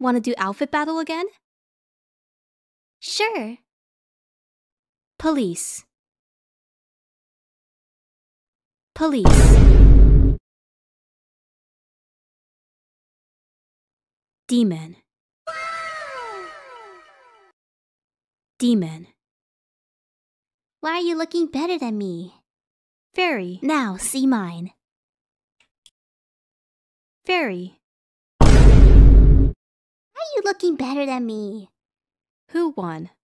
Want to do outfit battle again? Sure. Police. Police. Demon. Demon. Why are you looking better than me? Fairy. Now, see mine. Fairy. Looking better than me? Who won?